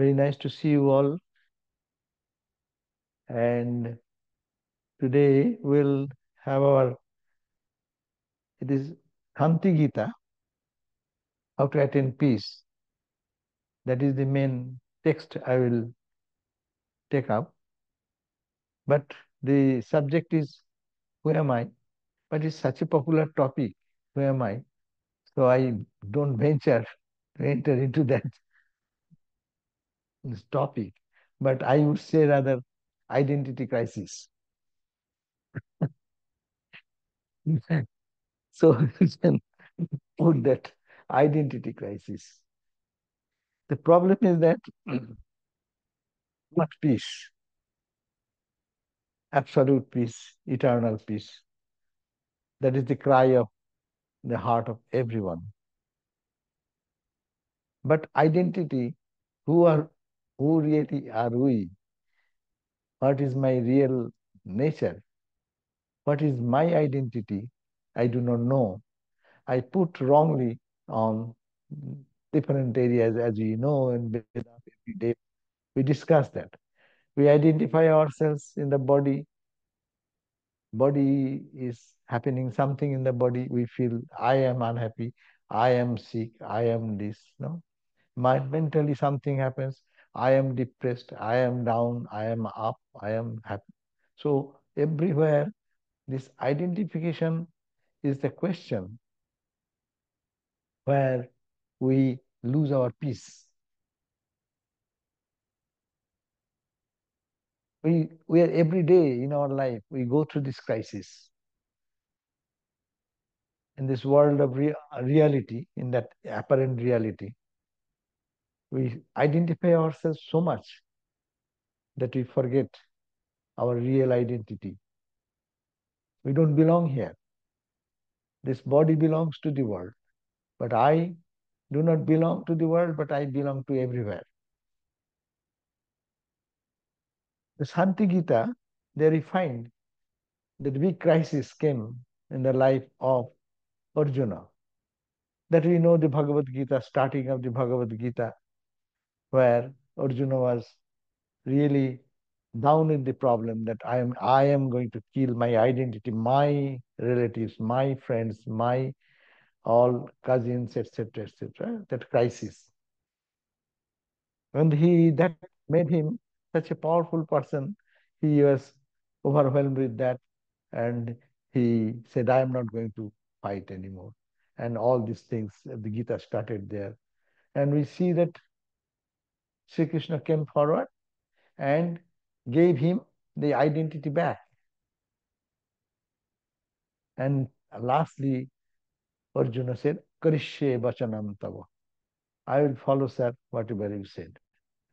Very nice to see you all. And today we'll have our, it is Shanti Gita, how to attain peace. That is the main text I will take up. But the subject is who am I? But it's such a popular topic, who am I? So I don't venture to enter into that topic. But I would say rather identity crisis. so you can put that identity crisis. The problem is that not peace, absolute peace, eternal peace. That is the cry of the heart of everyone. But identity, who are who really are we? What is my real nature? What is my identity? I do not know. I put wrongly on different areas, as we know, and every day we discuss that. We identify ourselves in the body. Body is happening something in the body. We feel I am unhappy, I am sick, I am this. No, My, mentally something happens. I am depressed, I am down, I am up, I am happy. So everywhere this identification is the question where we lose our peace. We, we are every day in our life, we go through this crisis. In this world of rea reality, in that apparent reality, we identify ourselves so much that we forget our real identity. We don't belong here. This body belongs to the world. But I do not belong to the world, but I belong to everywhere. The Shanti Gita, there we find that big crisis came in the life of Arjuna. That we know the Bhagavad Gita, starting of the Bhagavad Gita, where Arjuna was really down in the problem that I am I am going to kill my identity, my relatives, my friends, my all cousins, etc., etc. That crisis. And he that made him such a powerful person, he was overwhelmed with that, and he said, I am not going to fight anymore. And all these things, the Gita started there. And we see that Sri Krishna came forward and gave him the identity back. And lastly, Arjuna said, Karishye Bachanam Tava. I will follow, sir, whatever you said.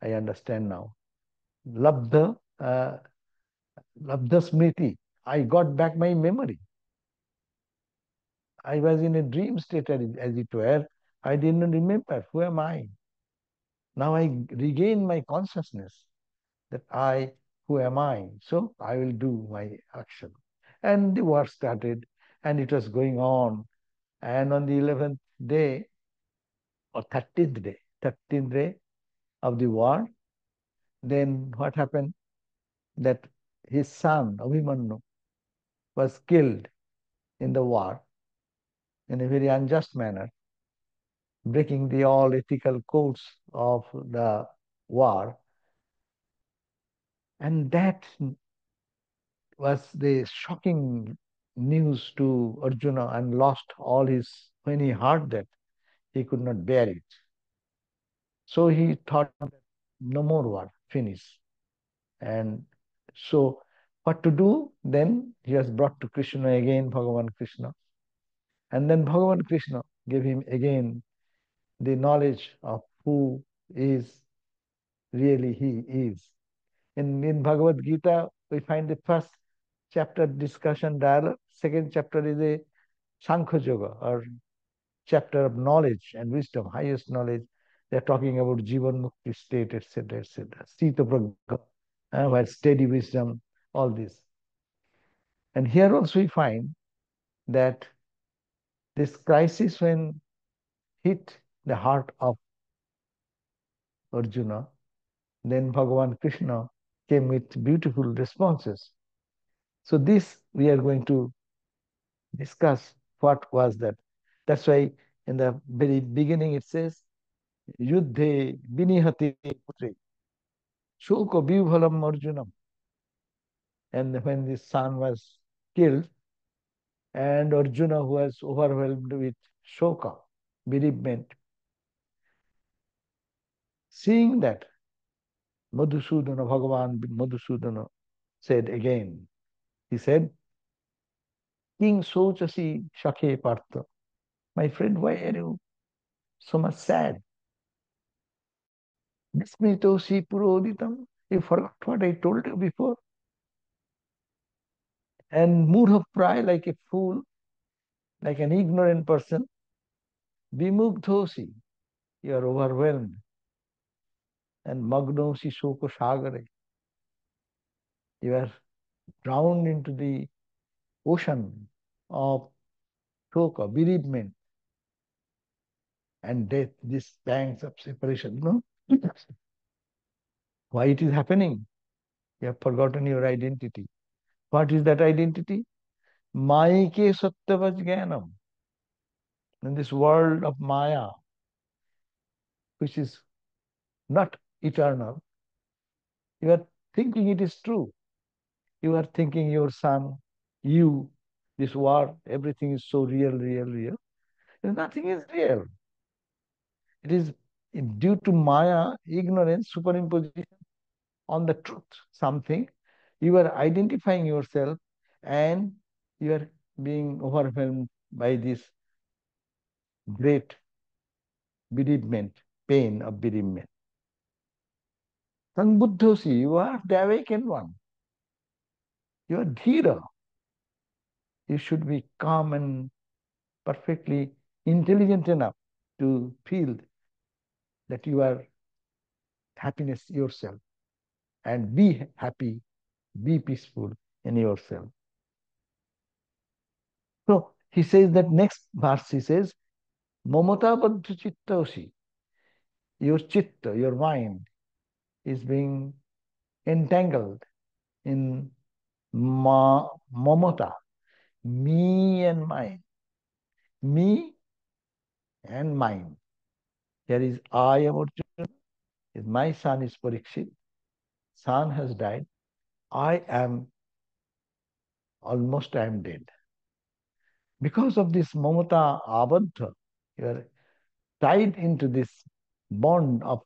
I understand now. Labdha, uh, Labdha Smriti. I got back my memory. I was in a dream state, as it were. I didn't remember. Who am I? Now I regain my consciousness that I who am I? So I will do my action. And the war started and it was going on. And on the 11th day, or 13th day, 13th day of the war, then what happened? That his son, Abhimanyu, was killed in the war in a very unjust manner, breaking the all ethical codes of the war and that was the shocking news to Arjuna and lost all his, when he heard that, he could not bear it. So he thought, no more war, finish. And so what to do? Then he was brought to Krishna again, Bhagavan Krishna. And then Bhagavan Krishna gave him again the knowledge of who is really he is. In, in Bhagavad Gita, we find the first chapter discussion dialogue. Second chapter is a Sankhya Yoga or chapter of knowledge and wisdom, highest knowledge. They're talking about Jivan Mukti state, etc., etc. Sthita Prajna, uh, where steady wisdom, all this. And here also we find that this crisis when hit the heart of Arjuna, then Bhagavan Krishna came with beautiful responses. So this we are going to discuss what was that. That's why in the very beginning it says, Yuddhe binihati putri, shuka vibhalam arjunam. And when the son was killed, and Arjuna who was overwhelmed with shoka, bereavement, seeing that, Madhusudana, Bhagavan Madhusudana said again, he said, King Sochasi Shakhe Partha, my friend, why are you so much sad? Dismitosi Puroditam, you forgot what I told you before. And Murha Pray like a fool, like an ignorant person. Vimugdhosi, you are overwhelmed. And Magnosi Shoko Sagare, you are drowned into the ocean of shoka, bereavement, and death, these pangs of separation. No? Why it is happening? You have forgotten your identity. What is that identity? Maike Sattvac Jnanam. In this world of Maya, which is not eternal, you are thinking it is true. You are thinking your son, you, this world, everything is so real, real, real. And nothing is real. It is due to Maya, ignorance, superimposition on the truth, something. You are identifying yourself and you are being overwhelmed by this great bereavement, pain of bereavement. Sanbuddhosi, you are the awakened one. You are dhira. You should be calm and perfectly intelligent enough to feel that you are happiness yourself and be happy, be peaceful in yourself. So he says that next verse he says, Mamata Baddha Chittaosi, your chitta, your mind is being entangled in ma me and mine. Me and mine. There is I am Arjuna, my son is Parikshit, son has died, I am almost I am dead. Because of this mamata abadha, you are tied into this bond of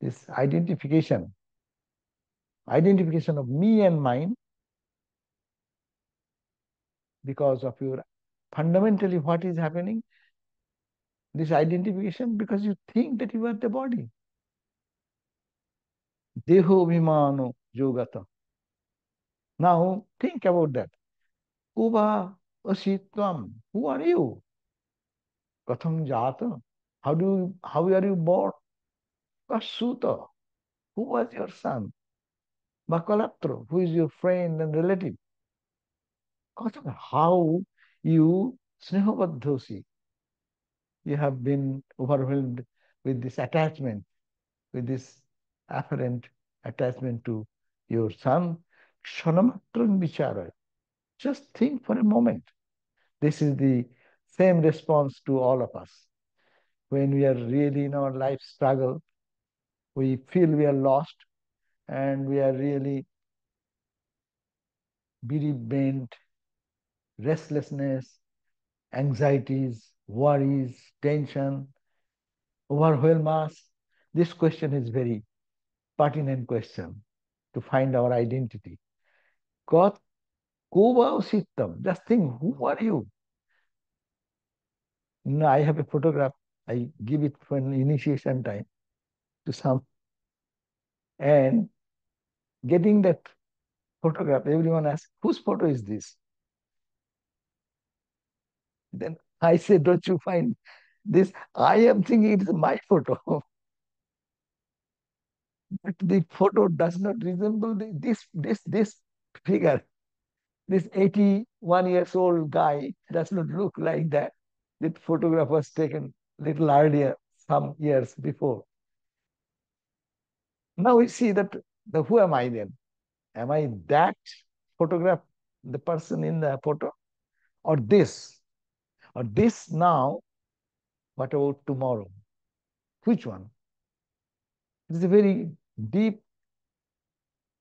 this identification, identification of me and mine, because of your fundamentally what is happening, this identification, because you think that you are the body. Deho vimano yogata. Now think about that. Kuba asitvam. Who are you? Katham jata. How do you, how are you born? Kasuta. Who was your son? Bakalatra, who is your friend and relative? How you snehobadhosi. You have been overwhelmed with this attachment, with this apparent attachment to your son. Kshanamatra vichara. Just think for a moment. This is the same response to all of us. When we are really in our life struggle, we feel we are lost and we are really bereavement, restlessness, anxieties, worries, tension, overwhelm us. This question is very pertinent question to find our identity. God, Sittam, just think, who are you? No, I have a photograph. I give it for initiation time to some. And getting that photograph, everyone asks, whose photo is this? Then I say, don't you find this? I am thinking it is my photo. but the photo does not resemble the, this, this, this figure. This 81 years old guy does not look like that. The photograph was taken little earlier, some years before. Now we see that the who am I then? Am I that photograph, the person in the photo, or this, or this now? What about tomorrow? Which one? It is a very deep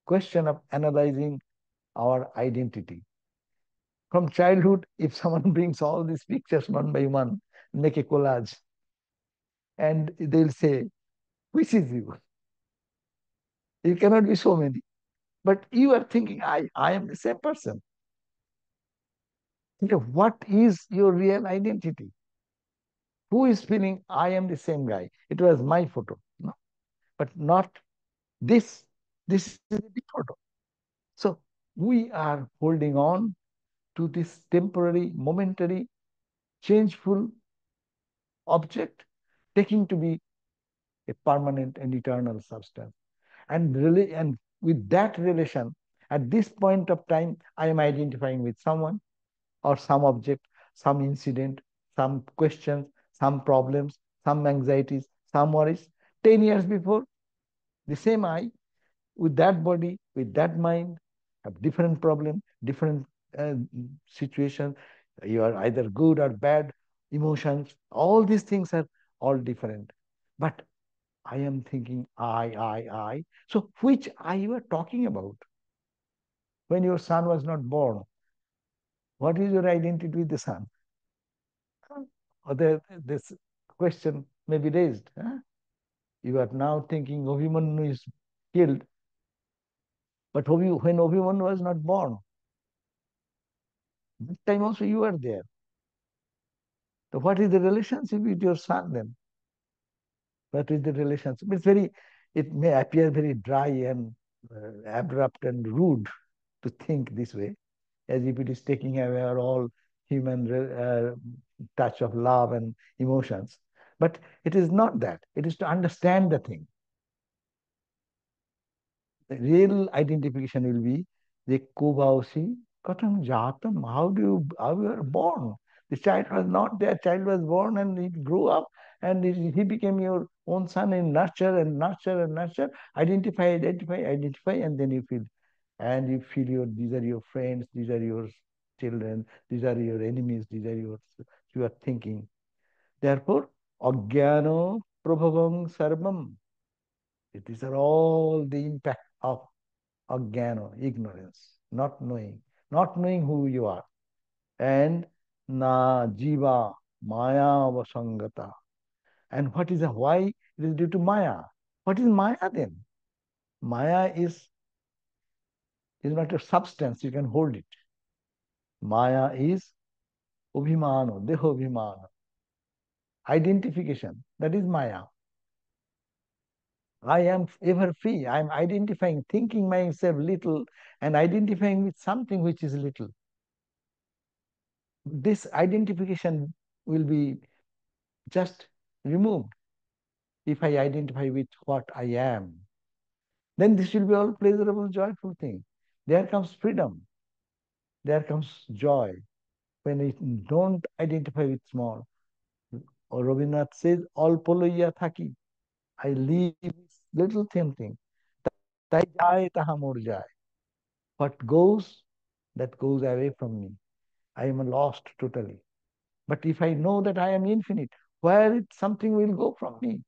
question of analyzing our identity. From childhood, if someone brings all these pictures one by one, make a collage, and they'll say, which is you? You cannot be so many. But you are thinking, I, I am the same person. What is your real identity? Who is feeling I am the same guy? It was my photo. No? But not this. This is the photo. So we are holding on to this temporary, momentary, changeful object, taking to be a permanent and eternal substance. And really, and with that relation, at this point of time, I am identifying with someone or some object, some incident, some questions, some problems, some anxieties, some worries. 10 years before, the same I, with that body, with that mind, have different problem, different uh, situation. You are either good or bad, emotions, all these things are all different. But I am thinking I, I, I. So which I you are talking about? When your son was not born, what is your identity with the son? Hmm. Or the, this question may be raised. Huh? You are now thinking Abhimanyu is killed. But when Abhimanyu was not born, that time also you were there. So what is the relationship with your son then? What is the relationship? It's very, it may appear very dry and uh, abrupt and rude to think this way, as if it is taking away all human uh, touch of love and emotions. But it is not that. It is to understand the thing. The real identification will be the kubausi katam jatam. How do you how you are born? The child was not there. Child was born and it grew up and he became your own son and nurture and nurture and nurture. Identify, identify, identify, and then you feel. And you feel your these are your friends, these are your children, these are your enemies, these are your you are thinking. Therefore, Ajnano Prabhavam Sarvam. These are all the impact of Ajnano, ignorance, not knowing, not knowing who you are. And Na Jiva Maya Vasangata. And what is the why? It is due to Maya. What is Maya then? Maya is, is not a substance, you can hold it. Maya is Abhimano, Deho Abhimano identification. That is Maya. I am ever free. I am identifying, thinking myself little and identifying with something which is little. This identification will be just removed if I identify with what I am. Then this will be all pleasurable, joyful thing. There comes freedom. There comes joy. When I don't identify with small, or Rabindranath says, all poloiya thaki. I leave little thing. Tai jai taha mor jai. What goes, that goes away from me. I am lost totally. But if I know that I am infinite, where it, something will go from me,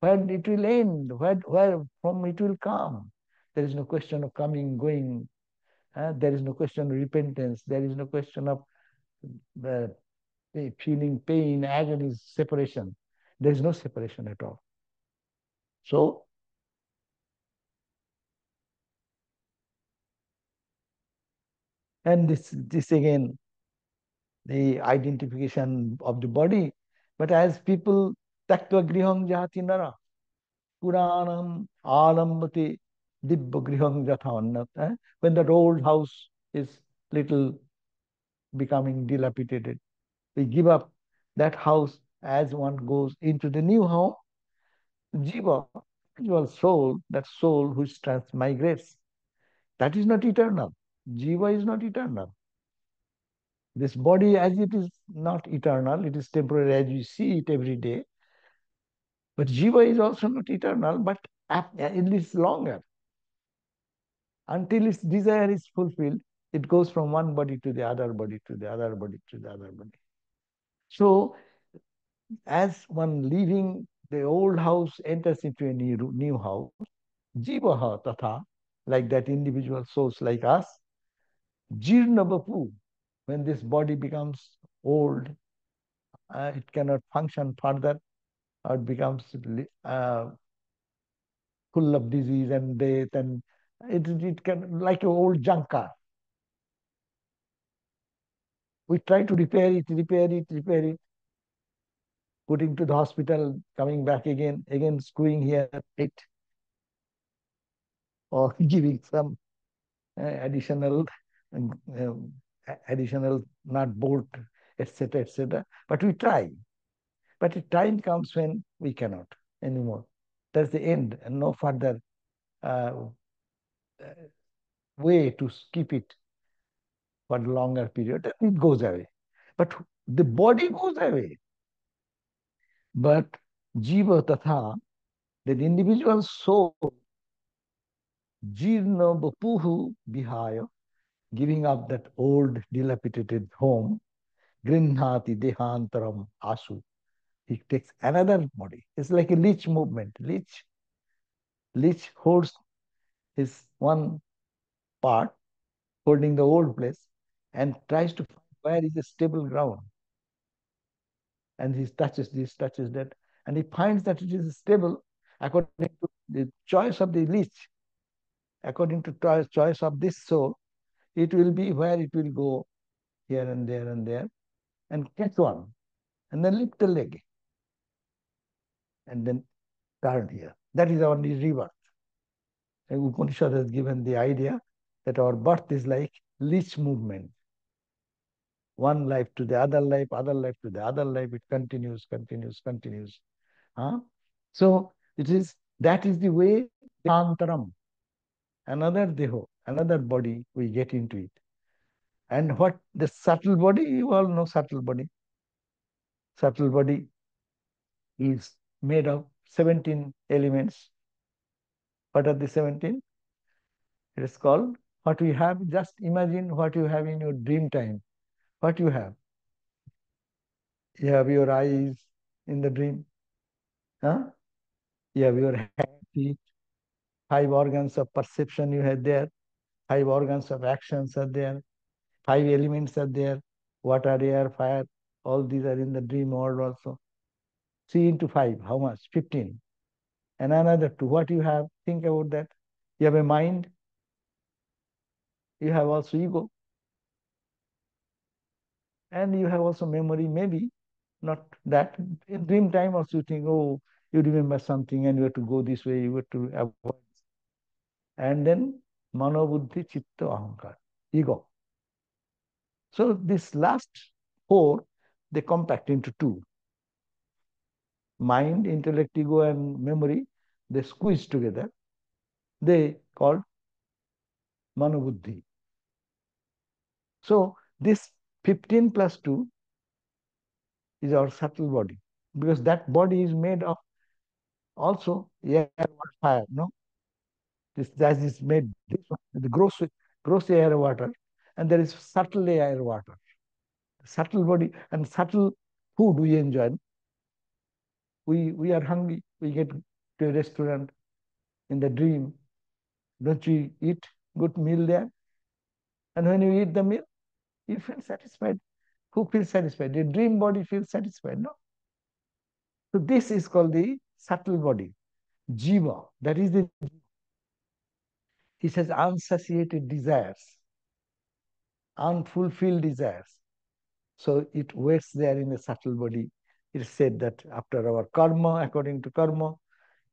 where it will end, where, where from it will come. There is no question of coming, going. Uh, there is no question of repentance. There is no question of uh, feeling pain, agony, separation. There is no separation at all. So, and this, this again, the identification of the body. But as people, taktva griham jati nara, puranam alambati dibba griham jatha eh? When that old house is little becoming dilapidated, we give up that house as one goes into the new home. Jiva, individual soul, that soul which transmigrates, that is not eternal. Jiva is not eternal. This body, as it is not eternal, it is temporary as we see it every day. But Jiva is also not eternal, but it lives longer. Until its desire is fulfilled, it goes from one body to the other body to the other body to the other body. So, as one leaving the old house enters into a new, new house, jivaha tatha, like that individual souls like us, jirnavapu, when this body becomes old, uh, it cannot function further, or it becomes uh, full of disease and death, and it, it can, like an old junk car. We try to repair it, repair it, repair it, putting to the hospital, coming back again, again screwing here, it, or giving some uh, additional um, additional nut bolt, etc., etc. But we try. But a time comes when we cannot anymore. That's the end, and no further uh, way to keep it for a longer period. It goes away. But the body goes away. But jiva tatha, that individual soul, jirna bapuhu vihaya, giving up that old dilapidated home, grinhati dehantaram asu. He takes another body. It's like a leech movement. Leech, leech holds his one part, holding the old place, and tries to find where is a stable ground. And he touches this, touches that, and he finds that it is stable according to the choice of the leech, according to choice of this soul, it will be where it will go here and there and there and catch one and then lift the leg and then turn here. That is our rebirth. And Upanishad has given the idea that our birth is like leech movement. One life to the other life, other life to the other life, it continues, continues, continues. Huh? So it is that is the way Antaram, another deho, another body, we get into it. And what the subtle body, you all know subtle body. Subtle body is made of 17 elements. What are the 17? It is called what we have. Just imagine what you have in your dream time. What you have. You have your eyes in the dream. Huh? You have your hand, feet, five organs of perception you have there five organs of actions are there, five elements are there, water, air, fire, all these are in the dream world also. Three into five, how much? 15. And another two, what you have? Think about that. You have a mind, you have also ego, and you have also memory, maybe not that. In dream time also you think, oh, you remember something and you have to go this way, you have to avoid. And then manobuddhi, chitta, ahankar, ego. So this last four, they compact into two. Mind, intellect, ego, and memory, they squeeze together. They called manobuddhi. So this 15 plus 2 is our subtle body because that body is made of also air, fire, no? This that is made this one, the gross gross air water, and there is subtle air water. Subtle body and subtle food we enjoy. We we are hungry. We get to a restaurant in the dream. Don't you eat good meal there? And when you eat the meal, you feel satisfied. Who feels satisfied? The dream body feels satisfied, no? So this is called the subtle body, jiva. That is the he says unsatiated desires, unfulfilled desires. So it waits there in the subtle body. It is said that after our karma, according to karma,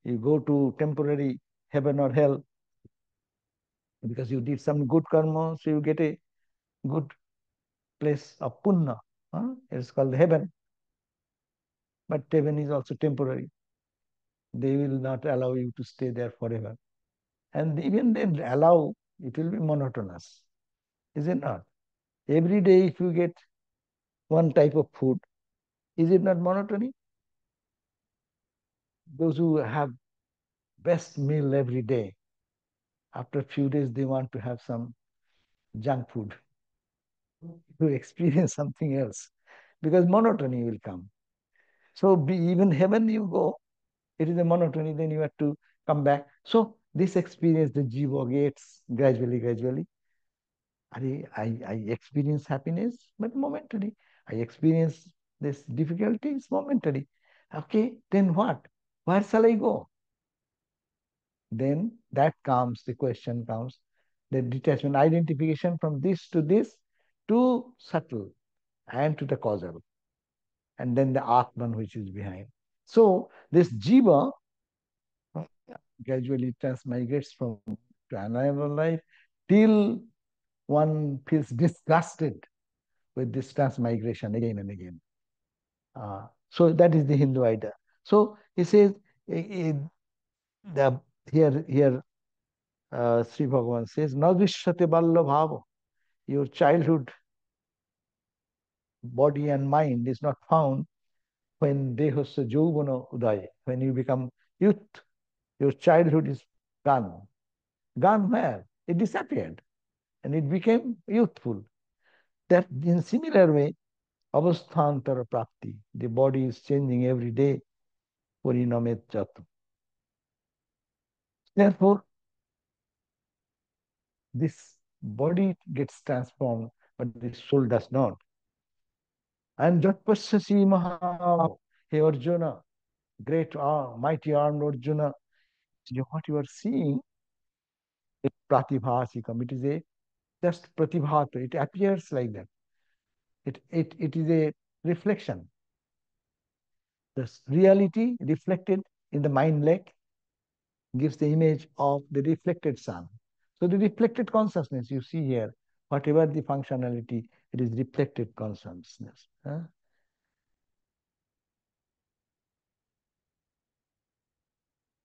you go to temporary heaven or hell because you did some good karma, so you get a good place of punna. Huh? It's called heaven. But heaven is also temporary. They will not allow you to stay there forever. And even then allow, it will be monotonous. Is it not? Every day if you get one type of food, is it not monotony? Those who have best meal every day. After a few days, they want to have some junk food to experience something else because monotony will come. So be, even heaven you go, it is a monotony, then you have to come back. So this experience the jiva gets gradually, gradually. I, I, I experience happiness, but momentary. I experience this difficulties momentary. Okay, then what? Where shall I go? Then that comes, the question comes, the detachment, identification from this to this, to subtle and to the causal. And then the Atman which is behind. So this jiva gradually transmigrates from to another life till one feels disgusted with this transmigration again and again. Uh, so that is the Hindu idea. So he says, the, here, here uh, Sri Bhagavan says, Navishyate bhava. Your childhood body and mind is not found when dehasya jovana uday, when you become youth, your childhood is gone. Gone where? It disappeared and it became youthful. That in similar way, avasthantara prapti, the body is changing every day, parinamet jatu. Therefore, this body gets transformed, but the soul does not. And Jatpasasi Maha, hey Arjuna, great uh, mighty armed Arjuna, what you are seeing is pratibhasikam. It is a just pratibhata. It appears like that. It, it, it is a reflection. The reality reflected in the mind lake gives the image of the reflected sun. So the reflected consciousness you see here, whatever the functionality, it is reflected consciousness. Huh?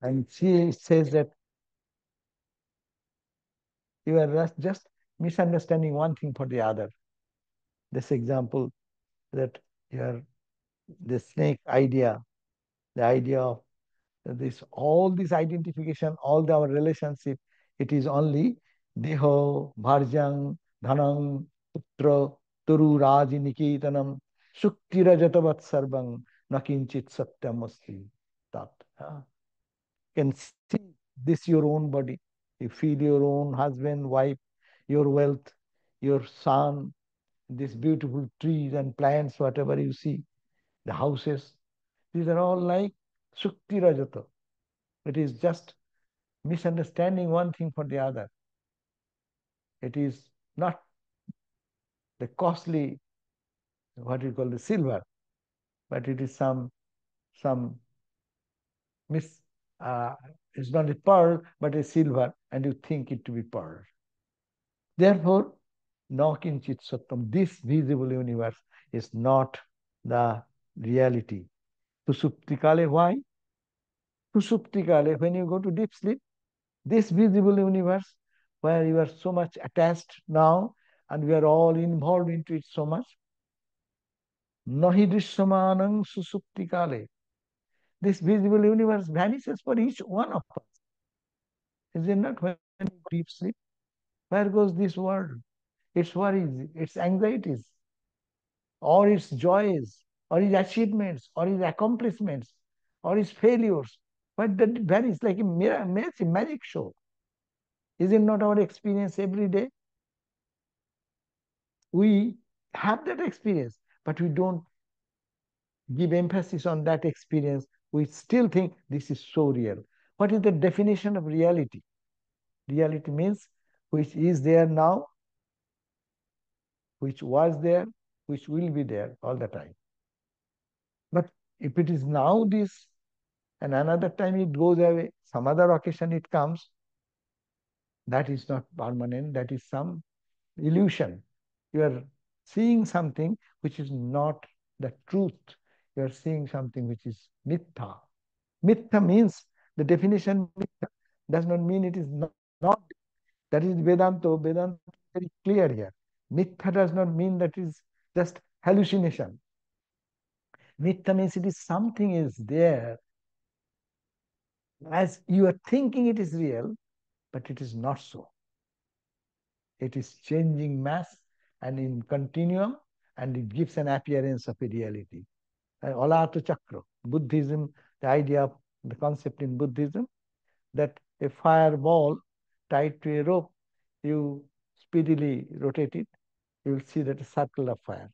And she says that you are just misunderstanding one thing for the other. This example that you are the snake idea, the idea of this all this identification, all the, our relationship, it is only deho, bharjang, dhanam, putra, turu, raji, niketanam, suktira jatavat sarvang, nakinchit satyam asti. That. Uh, can see this your own body. You feel your own husband, wife, your wealth, your son, these beautiful trees and plants, whatever you see, the houses. These are all like Sukti Rajata. It is just misunderstanding one thing for the other. It is not the costly, what you call the silver, but it is some some mis uh, it's not a pearl, but a silver, and you think it to be pearl. Therefore, no kinchit sattam, this visible universe is not the reality. Tusuptikale, why? Tusuptikale, when you go to deep sleep, this visible universe, where you are so much attached now, and we are all involved into it so much, nahi drisyamanang susuptikale. This visible universe vanishes for each one of us. Is it not when deep sleep? Where goes this world? Its worries, its anxieties, or its joys, or its achievements, or its accomplishments, or its failures. But that varies like a magic, magic show. Is it not our experience every day? We have that experience, but we don't give emphasis on that experience we still think this is so real. What is the definition of reality? Reality means which is there now, which was there, which will be there all the time. But if it is now this, and another time it goes away, some other occasion it comes, that is not permanent, that is some illusion. You are seeing something which is not the truth you are seeing something which is mithya. Mithya means the definition mithya does not mean it is not, not that is Vedanta. Vedanta is very clear here. Mithya does not mean that is just hallucination. Mithya means it is something is there as you are thinking it is real, but it is not so. It is changing mass and in continuum, and it gives an appearance of a reality. Uh, Alata Chakra, Buddhism, the idea of the concept in Buddhism, that a fireball tied to a rope, you speedily rotate it, you will see that a circle of fire.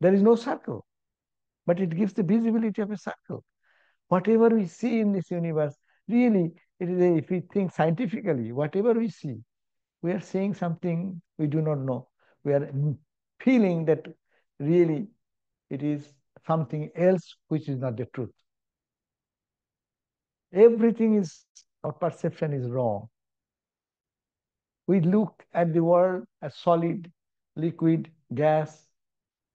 There is no circle, but it gives the visibility of a circle. Whatever we see in this universe, really, it is a, if we think scientifically, whatever we see, we are seeing something we do not know. We are feeling that really it is something else which is not the truth. Everything is, our perception is wrong. We look at the world as solid, liquid, gas,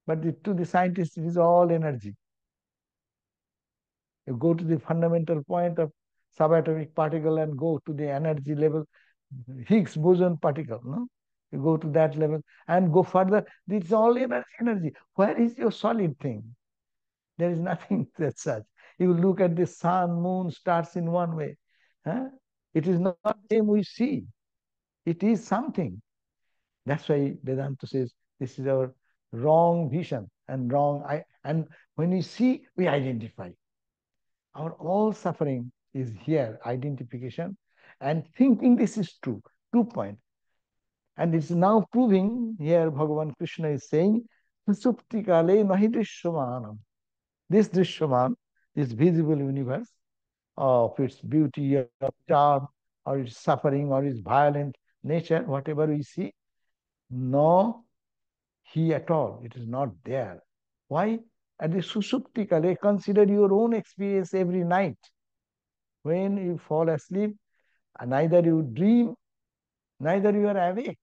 but the, to the scientist, it is all energy. You go to the fundamental point of subatomic particle and go to the energy level, Higgs boson particle, no? You go to that level and go further. It's all energy, energy. Where is your solid thing? There is nothing that such. You look at the sun, moon, stars in one way. Huh? It is not the same we see. It is something. That's why Vedanta says this is our wrong vision and wrong. I, and when we see, we identify. Our all suffering is here, identification, and thinking this is true. Two point. And it's now proving here Bhagavan Krishna is saying, Suptikale nahi drishyamanam. This drishyaman, this visible universe of its beauty, of charm, or its suffering, or its violent nature, whatever we see, no he at all. It is not there. Why? At the Susuptikale, consider your own experience every night. When you fall asleep, neither you dream, neither you are awake.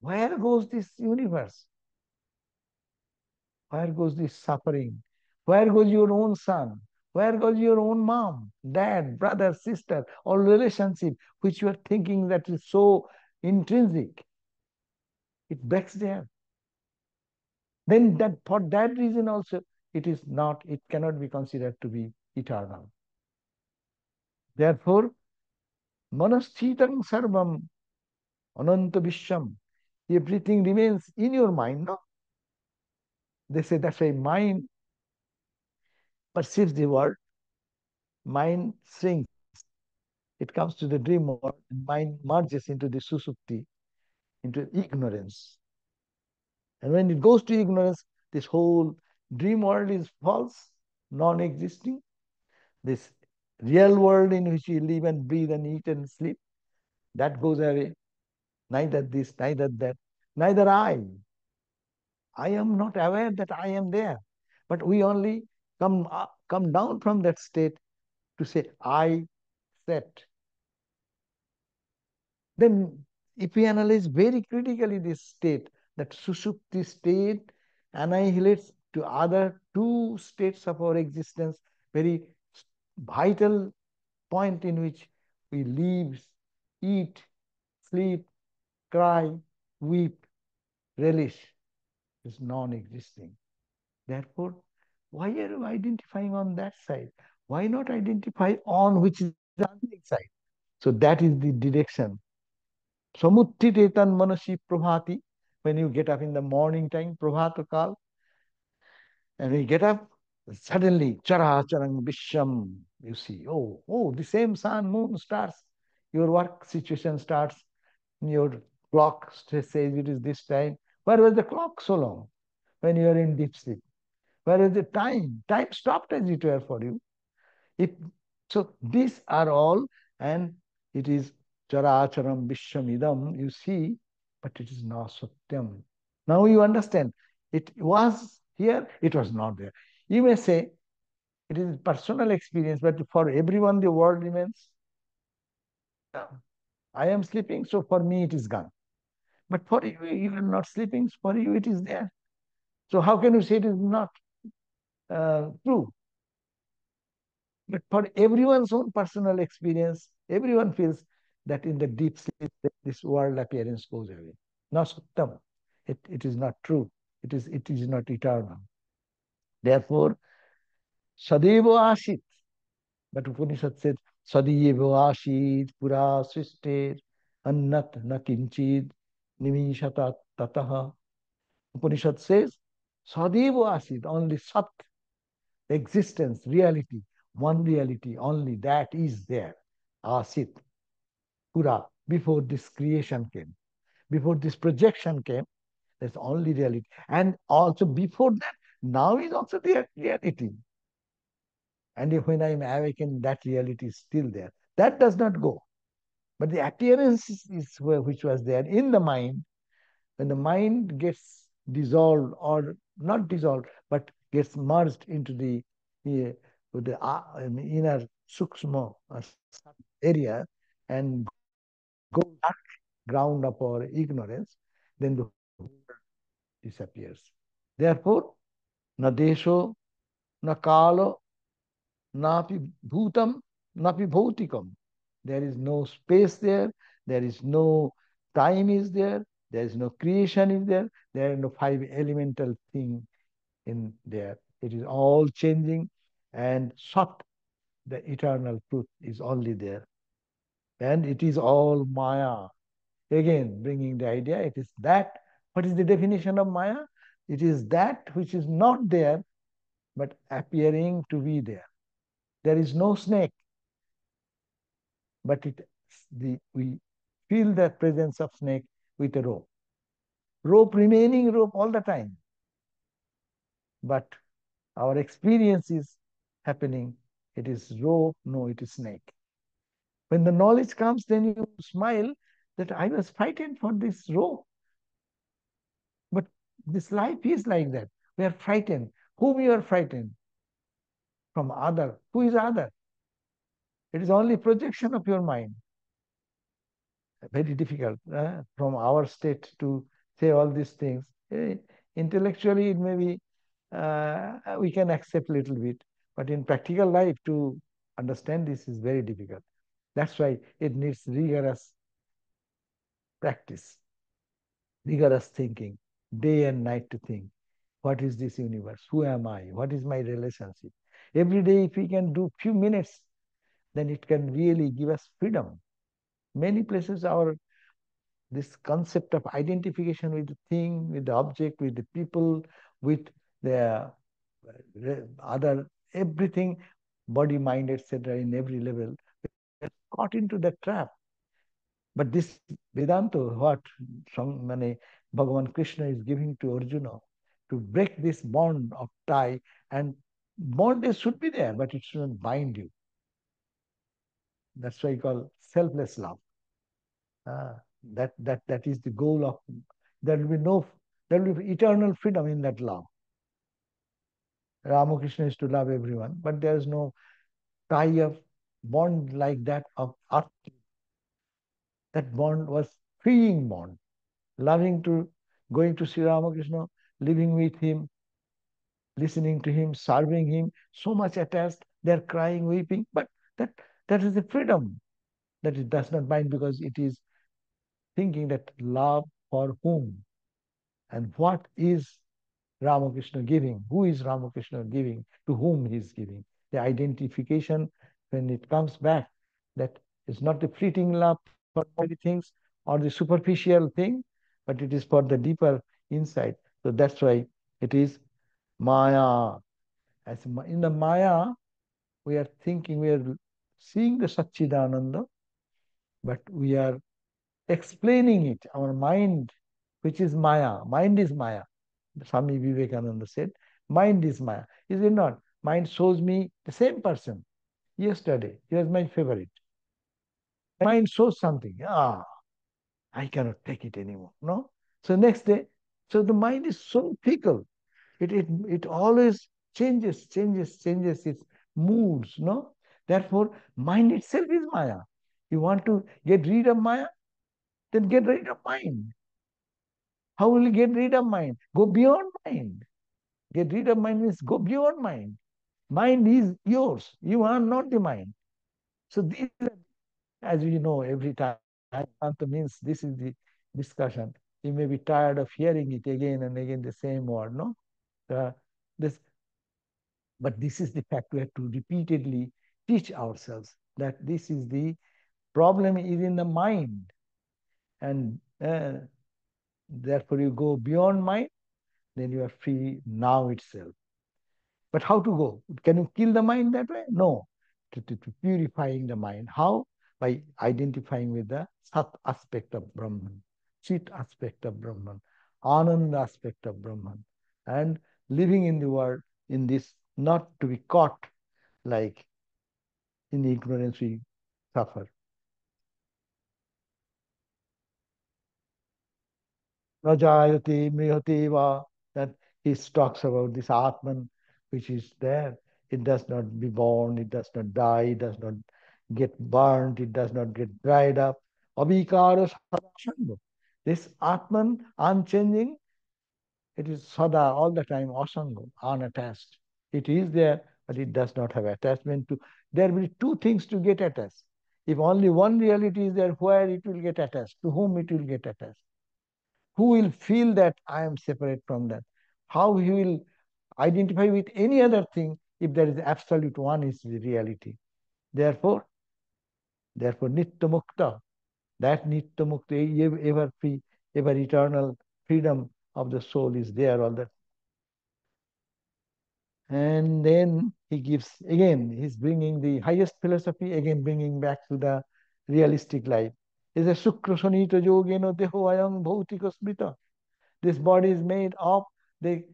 Where goes this universe? Where goes this suffering? Where goes your own son? Where goes your own mom, dad, brother, sister, or relationship which you are thinking that is so intrinsic? It breaks there. Then that for that reason also it is not, it cannot be considered to be eternal. Therefore, manasthitang sarvam ananta. Everything remains in your mind, no? They say that's why mind perceives the world, mind shrinks. It comes to the dream world, and mind merges into the susupti, into ignorance. And when it goes to ignorance, this whole dream world is false, non-existing. This real world in which we live and breathe and eat and sleep, that goes away. Neither this, neither that, neither I. I am not aware that I am there. But we only come up, come down from that state to say, I set. Then if we analyze very critically this state, that Sushupti state annihilates to other two states of our existence, very vital point in which we live, eat, sleep, cry, weep, relish is non-existing. Therefore, why are you identifying on that side? Why not identify on which is the other side? So that is the direction. Samuttitetan manasi prabhati. When you get up in the morning time, prabhata and when you get up, suddenly chara charang visham, you see, oh, oh, the same sun, moon, stars. Your work situation starts, your clock says it is this time. Where was the clock so long when you are in deep sleep? Where is the time? Time stopped as it were for you. If so, these are all, and it is characharam vishwamidam, you see, but it is not. Now you understand. It was here, it was not there. You may say it is personal experience, but for everyone the world remains. I am sleeping, so for me it is gone. But for you, you are not sleeping, for you it is there. So how can you say it is not uh, true? But for everyone's own personal experience, everyone feels that in the deep sleep, this world appearance goes away. Not sattam. It, it is not true. It is, it is not eternal. Therefore, Sadeva Asit. But Upanishad says, Sadiyevo Ashid Pura Srishter Annat Nakinchid Nimishata Tataha. Upanishad says, Sadiyevo Ashid, only Sat, existence, reality, one reality, only that is there. Asit, Pura, before this creation came, before this projection came, that's only reality. And also before that, now is also the reality. And if when I am awakened, that reality is still there. That does not go. But the appearance is which was there in the mind. When the mind gets dissolved or not dissolved, but gets merged into the, the, the uh, inner sukshma area and go back ground up or ignorance, then the disappears. Therefore, na desho, na kalo, napi bhutam, napi bhautikam. There is no space there, there is no time is there, there is no creation is there, there are no five elemental thing in there. It is all changing and Sat, the eternal truth, is only there. And it is all Maya. Again, bringing the idea, it is that. What is the definition of Maya? It is that which is not there, but appearing to be there. There is no snake, but it the we feel the presence of snake with a rope. Rope remaining rope all the time. But our experience is happening. It is rope, no, it is snake. When the knowledge comes, then you smile that I was frightened for this rope. But this life is like that. We are frightened. Whom you are frightened? From other. Who is other? It is only projection of your mind. Very difficult uh, from our state to say all these things. Uh, intellectually, it may be, uh, we can accept a little bit. But in practical life, to understand this is very difficult. That's why it needs rigorous practice, rigorous thinking, day and night to think. What is this universe? Who am I? What is my relationship? Every day, if we can do few minutes, then it can really give us freedom. Many places, our this concept of identification with the thing, with the object, with the people, with the other everything, body, mind, etc., in every level, caught into the trap. But this Vedanta, what many Bhagavan Krishna is giving to Arjuna to break this bond of tie and bondage should be there, but it shouldn't bind you. That's why you call selfless love. Ah, that that that is the goal of there will be no there will be eternal freedom in that love. Ramakrishna is to love everyone, but there is no tie of bond like that of earth. That bond was freeing bond, loving to going to Sri Ramakrishna, living with him, listening to him, serving him, so much attached, they're crying, weeping, but that that is the freedom that it does not mind because it is thinking that love for whom and what is Ramakrishna giving, who is Ramakrishna giving, to whom he is giving. The identification when it comes back that it's not the fleeting love for things or the superficial thing, but it is for the deeper insight. So that's why it is Maya. As in the Maya, we are thinking, we are seeing the Satchidananda, but we are explaining it. Our mind, which is Maya, mind is Maya. Swami Vivekananda said, mind is Maya. Is it not? Mind shows me the same person yesterday. He was my favorite. Mind shows something. Ah, I cannot take it anymore. No? So next day, so the mind is so fickle. It, it, it always changes, changes, changes its moods. No? Therefore, mind itself is Maya. You want to get rid of Maya? Then get rid of mind. How will you get rid of mind? Go beyond mind. Get rid of mind means go beyond mind. Mind is yours. You are not the mind. So this, as you know, every time Vedanta means this is the discussion. You may be tired of hearing it again and again the same word, no? Uh, this, but this is the fact we have to repeatedly teach ourselves that this is the problem is in the mind. And uh, therefore you go beyond mind, then you are free now itself. But how to go? Can you kill the mind that way? No. To, to, to purifying the mind. How? By identifying with the Sat aspect of Brahman, Chit aspect of Brahman, Anand aspect of Brahman, and living in the world in this, not to be caught like in ignorance we suffer. Rajayati Mrihati that he talks about this Atman which is there. It does not be born, it does not die, it does not get burnt, it does not get dried up. Avikara This Atman, unchanging, it is sada all the time, asanga, unattached. It is there, but it does not have attachment to. There will be two things to get at us. If only one reality is there, where it will get at us, to whom it will get at us, Who will feel that I am separate from that? How he will identify with any other thing if there is absolute one is the reality. Therefore, therefore Nitya Mukta, that Nitya Mukta, ever free, ever eternal freedom of the soul is there all that. And then he gives, again, he's bringing the highest philosophy, again bringing back to the realistic life. Is a Sukra Sanita Yogeno Deho Ayam Bhautika Smrita. This body is made of the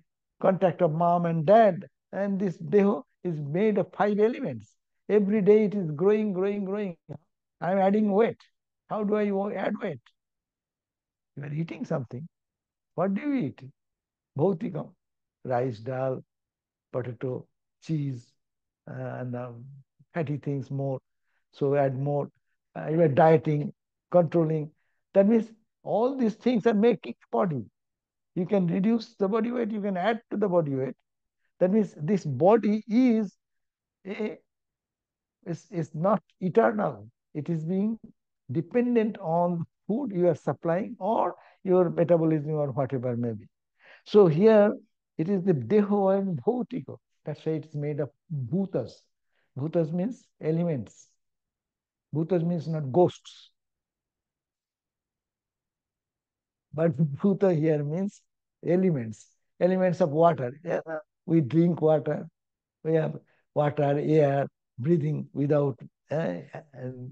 contact of mom and dad. And this deho is made of five elements. Every day it is growing, growing, growing. I'm adding weight. How do I add weight? You are eating something. What do you eat? Bhautikam. Rice, dal, potato, cheese, uh, and um, fatty things more. So add more. Uh, you are dieting, controlling. That means all these things are making body. You can reduce the body weight, you can add to the body weight. That means this body is, a, is, is not eternal. It is being dependent on food you are supplying or your metabolism or whatever may be. So here it is the deho and bhautiko. That's why it's made of bhutas. Bhutas means elements. Bhutas means not ghosts. But bhuta here means elements, elements of water. We drink water, we have water, air, breathing without uh,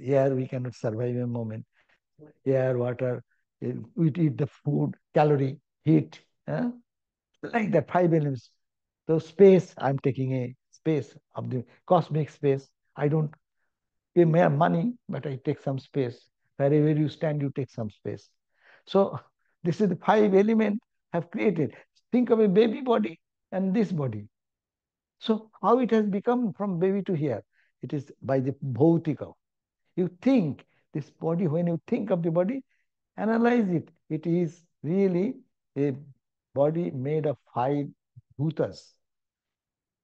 air, we cannot survive a moment. Air, water, we eat the food, calorie, heat, uh, like that, five elements. So space, I'm taking a space of the cosmic space. I don't pay more money, but I take some space. Wherever you stand, you take some space. So this is the five element have created. Think of a baby body and this body. So how it has become from baby to here? It is by the bhautika. You think this body, when you think of the body, analyze it. It is really a body made of five bhutas.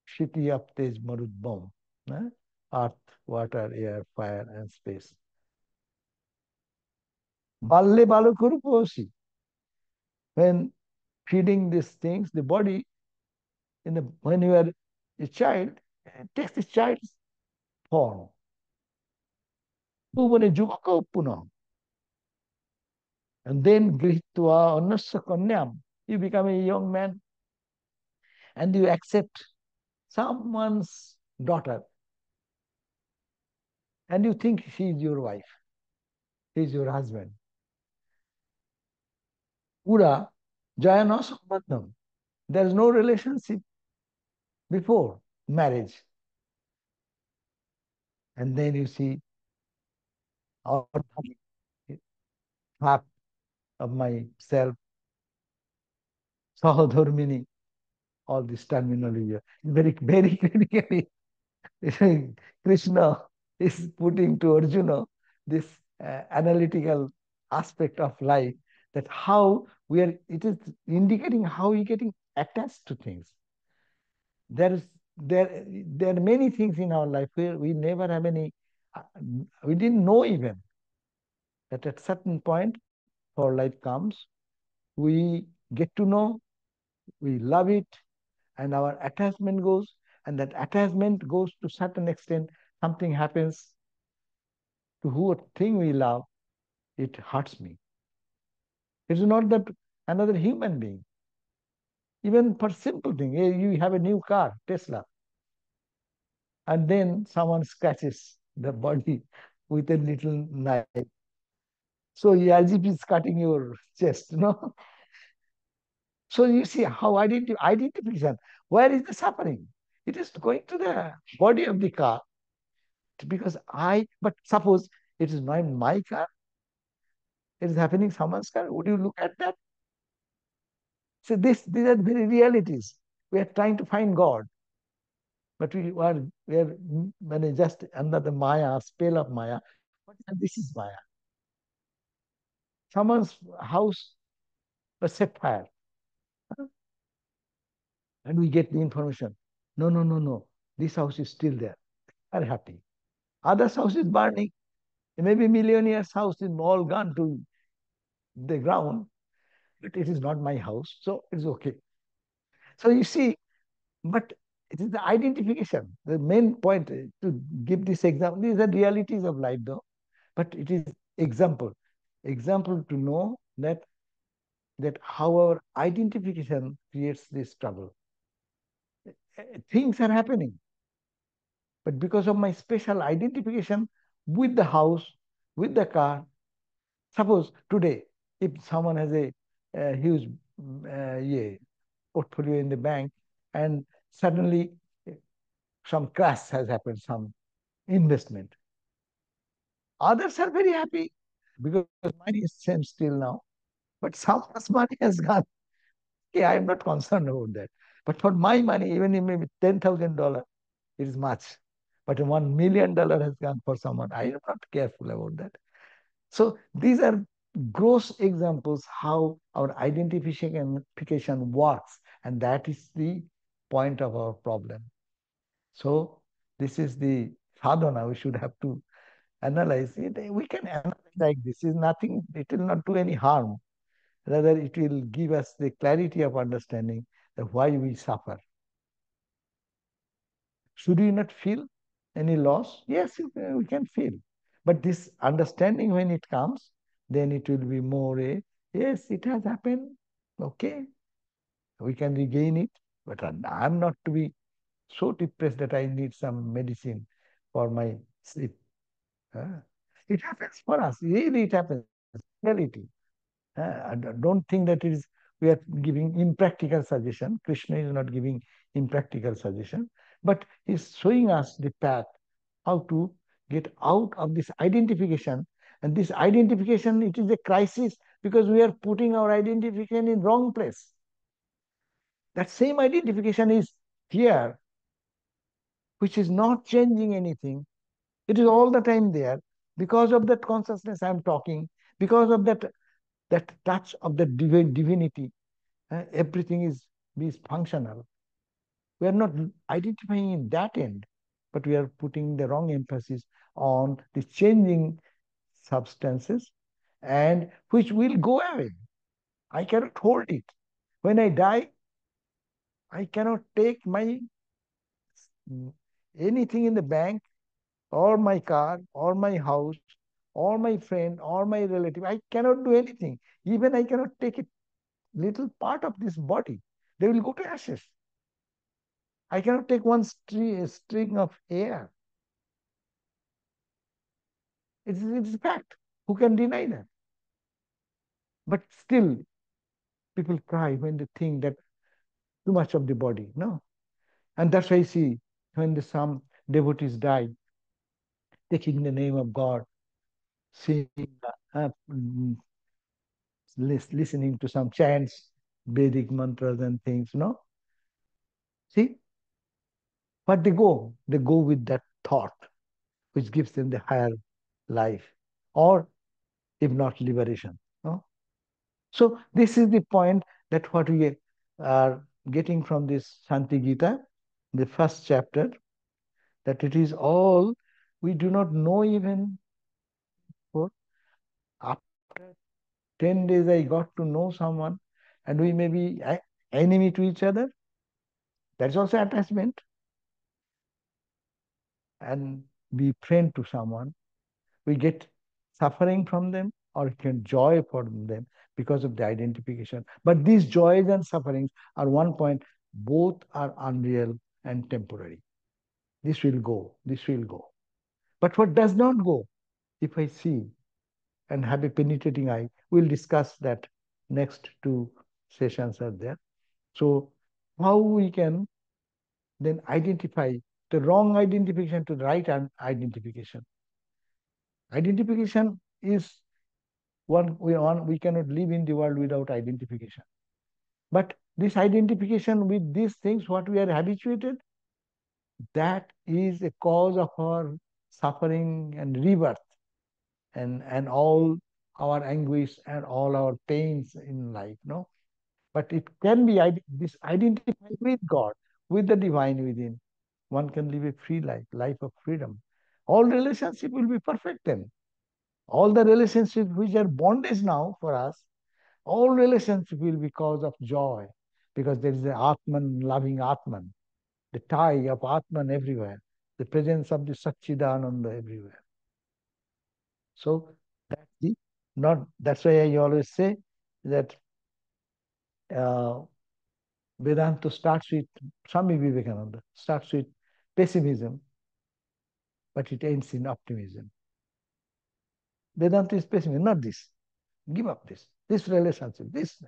Shiti, Aptej, Marudbam. Eh? Earth, water, air, fire, and space. Balle Balakuruposi when feeding these things, the body, in the when you are a child, takes the child's form. And then Grihitva Anasya Kanyam, you become a young man and you accept someone's daughter and you think she is your wife, he is your husband. Pura Jayana. There is no relationship before marriage. And then you see half of myself, Sahadharmini, all this terminology. Very, very critically, Krishna is putting to Arjuna this uh, analytical aspect of life that how we are, it is indicating how we getting attached to things. There is, there, there are many things in our life where we never have any, we didn't know even that at certain point our life comes, we get to know, we love it, and our attachment goes, and that attachment goes to certain extent something happens to who a thing we love, it hurts me. It is not that another human being. Even for simple thing, you have a new car, Tesla, and then someone scratches the body with a little knife. So as if it's cutting your chest, know. So you see how identi identification, where is the suffering? It is going to the body of the car. Because I, but suppose it is not my car, it is happening someone's car. Would you look at that? So this, these are very realities. We are trying to find God. But we are, we are when just under the Maya, spell of Maya. But this is Maya. Someone's house was set fire. And we get the information. No, no, no, no. This house is still there. Are happy. Other house is burning. Maybe millionaire's house is all gone to the ground, but it is not my house, so it's okay. So you see, but it is the identification. The main point to give this example, these are realities of life though, but it is example. Example to know that that how our identification creates this trouble. Eh, eh, things are happening. But because of my special identification with the house, with the car, suppose today, if someone has a, a huge eh, uh, yeah, portfolio in the bank and suddenly some crash has happened, some investment. Others are very happy because money is same still now. But someone's money has gone. Okay, I am not concerned about that. But for my money, even if maybe $10,000, it is much. But $1 million has gone for someone. I am not careful about that. So these are gross examples how our identification works. And that is the point of our problem. So this is the sadhana we should have to analyze it. We can analyze like this is nothing, it will not do any harm. Rather, it will give us the clarity of understanding why we suffer. Should we not feel any loss? Yes, we can feel. But this understanding, when it comes, then it will be more a, yes, it has happened. Okay. We can regain it. But I'm not to be so depressed that I need some medicine for my sleep. Uh, it happens for us. Really, it happens. Reality. Uh, don't think that it is we are giving impractical suggestion. Krishna is not giving impractical suggestion, but he's showing us the path how to get out of this identification. And this identification, it is a crisis because we are putting our identification in wrong place. That same identification is here, which is not changing anything. It is all the time there because of that consciousness I'm talking, because of that that touch of the divine divinity, uh, everything is, is functional. We are not identifying in that end, but we are putting the wrong emphasis on the changing substances and which will go away. I cannot hold it. When I die, I cannot take my anything in the bank or my car or my house or my friend or my relative. I cannot do anything. Even I cannot take a little part of this body. They will go to ashes. I cannot take one string of air. It's, it's a fact. Who can deny that? But still, people cry when they think that too much of the body. No. And that's why I see when the, some devotees die, taking the name of God, seeing, uh, listening to some chants, Vedic mantras and things, no? See? But they go, they go with that thought, which gives them the higher life, or if not liberation. No? So this is the point that what we are getting from this Shanti Gita, the first chapter, that it is all, we do not know even after 10 days I got to know someone and we may be enemy to each other. That's also attachment. And be friend to someone, we get suffering from them or can joy from them because of the identification. But these joys and sufferings are one point, both are unreal and temporary. This will go, this will go. But what does not go, if I see and have a penetrating eye, we'll discuss that next two sessions are there. So how we can then identify the wrong identification to the right identification. Identification is one we on we cannot live in the world without identification. But this identification with these things, what we are habituated, that is a cause of our suffering and rebirth and, and all our anguish and all our pains in life, no? But it can be this identified with God, with the divine within. One can live a free life, life of freedom. All relationship will be perfect then. All the relationships which are bondage now for us, all relationship will be cause of joy because there is an Atman, loving Atman, the tie of Atman everywhere, the presence of the Satchidananda everywhere. So that's the not that's why I always say that uh, Vedanta starts with Swami Vivekananda starts with pessimism, but it ends in optimism. Vedanta is pessimism, not this. Give up this, this relationship, this.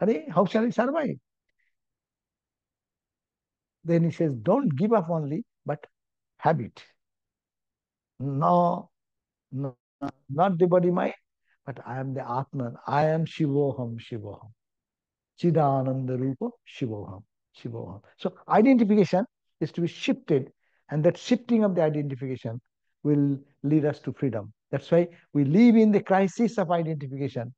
Honey, how shall I survive? Then he says, don't give up only, but have it. No, no, not the body mind, but I am the Atman. I am Shivoham, Shivoham. Chidananda Rupa, Shivoham, Shivoham. So identification is to be shifted, and that shifting of the identification will lead us to freedom. That's why we live in the crisis of identification,